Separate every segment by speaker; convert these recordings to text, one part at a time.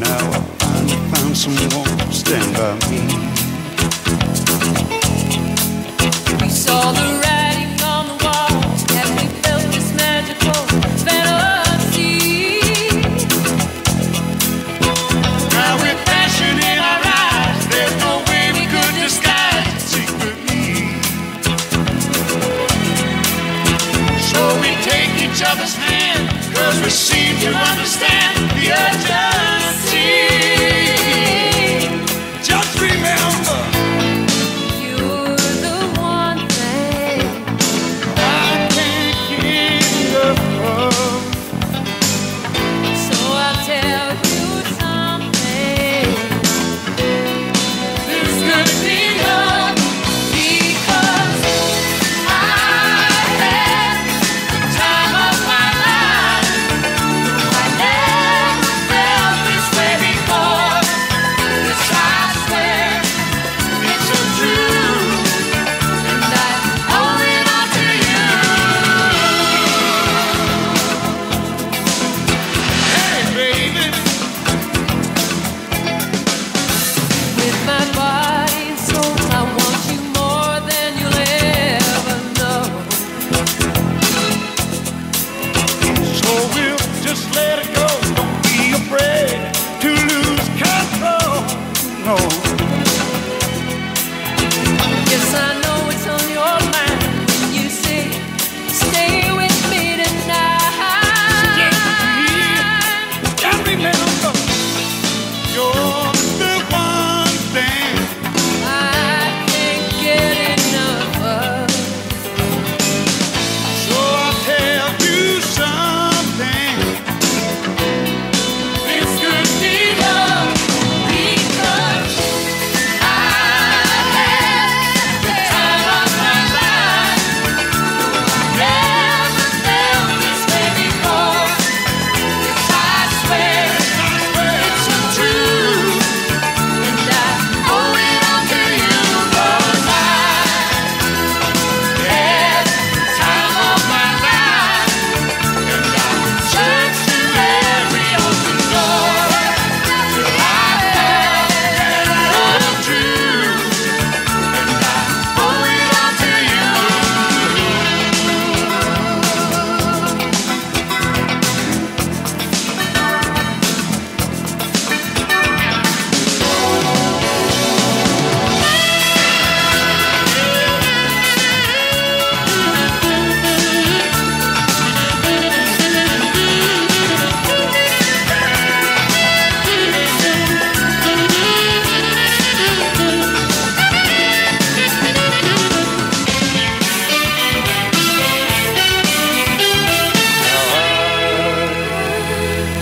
Speaker 1: now. I finally found someone to stand by me.
Speaker 2: We saw the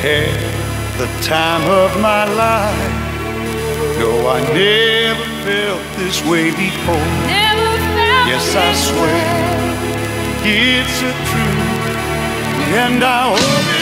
Speaker 2: had the time of my life.
Speaker 1: No,
Speaker 2: I never felt this way before.
Speaker 1: Never felt yes, I swear
Speaker 2: way.
Speaker 1: it's a truth, and I hope.